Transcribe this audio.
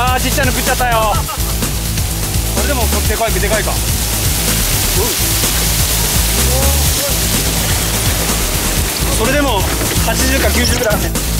あーちっちゃいの食っちゃったよ。それでもでかいでかいか。それでも80か90ぐらい。あるね